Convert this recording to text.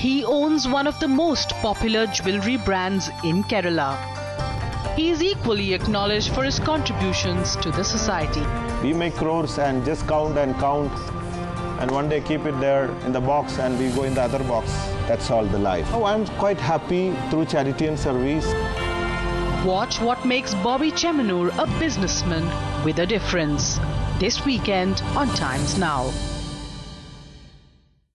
He owns one of the most popular jewelry brands in Kerala. He is equally acknowledged for his contributions to the society. We make crores and just count and count and one day keep it there in the box and we go in the other box. That's all the life. Oh, I'm quite happy through charity and service. Watch what makes Boby Chemmanur a businessman with a difference. This weekend on Times Now.